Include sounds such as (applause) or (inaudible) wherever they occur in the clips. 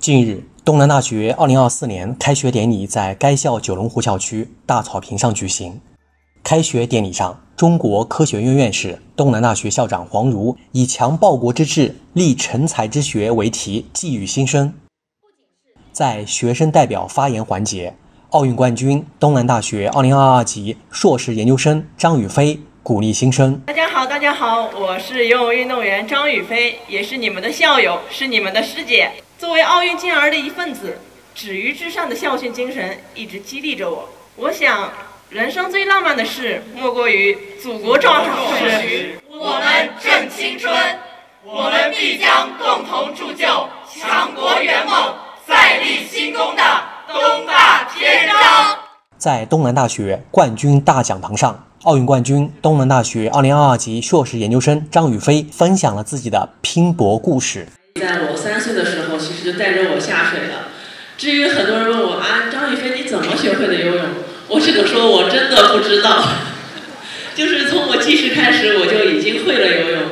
近日，东南大学2024年开学典礼在该校九龙湖校区大草坪上举行。开学典礼上，中国科学院院士、东南大学校长黄儒以“强报国之志，立成才之学”为题寄语新生。在学生代表发言环节，奥运冠军、东南大学2022级硕士研究生张雨霏鼓励新生：“大家好，大家好，我是游泳运动员张雨霏，也是你们的校友，是你们的师姐。”作为奥运健儿的一份子，止于至上的校训精神一直激励着我。我想，人生最浪漫的事，莫过于祖国壮士，我们正青春，我们必将共同铸就强国圆梦、再立新功的东大篇章。在东南大学冠军大讲堂上，奥运冠军、东南大学2022级硕士研究生张雨霏分享了自己的拼搏故事。在我三岁的时候，其实就带着我下水了。至于很多人问我啊，张雨霏你怎么学会的游泳？我只能说我真的不知道。(laughs) 就是从我记事开始，我就已经会了游泳。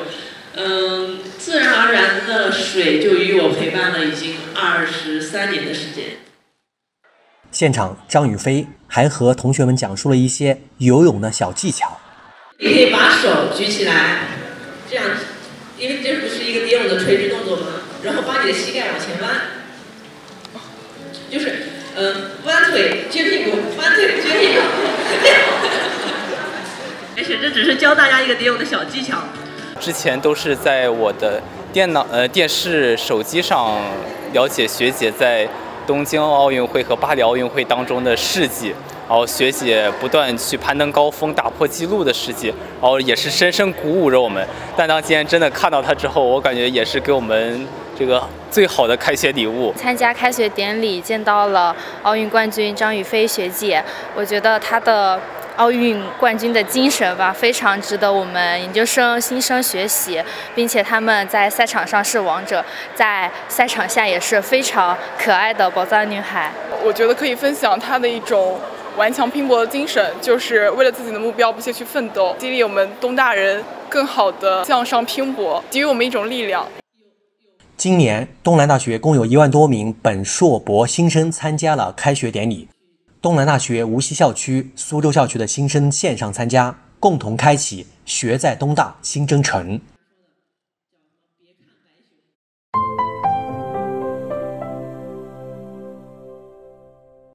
嗯，自然而然的水就与我陪伴了已经二十三年的时间。现场，张雨霏还和同学们讲述了一些游泳的小技巧。你可以把手举起来，这样。因为这不是一个蝶泳的垂直动作吗？然后把你的膝盖往前弯，就是，嗯，弯腿撅屁股，弯腿撅屁股。没 (laughs) 事，这只是教大家一个蝶泳的小技巧。之前都是在我的电脑、呃电视、手机上了解学姐在东京奥运会和巴黎奥运会当中的事迹。然后学姐不断去攀登高峰、打破纪录的事迹，然后也是深深鼓舞着我们。但当今天真的看到她之后，我感觉也是给我们这个最好的开学礼物。参加开学典礼，见到了奥运冠军张雨霏学姐，我觉得她的奥运冠军的精神吧，非常值得我们研究生新生学习，并且他们在赛场上是王者，在赛场下也是非常可爱的宝藏女孩。我觉得可以分享她的一种。顽强拼搏的精神，就是为了自己的目标不懈去奋斗，激励我们东大人更好的向上拼搏，给予我们一种力量。今年东南大学共有一万多名本硕博新生参加了开学典礼，东南大学无锡校区、苏州校区的新生线上参加，共同开启“学在东大新征程”。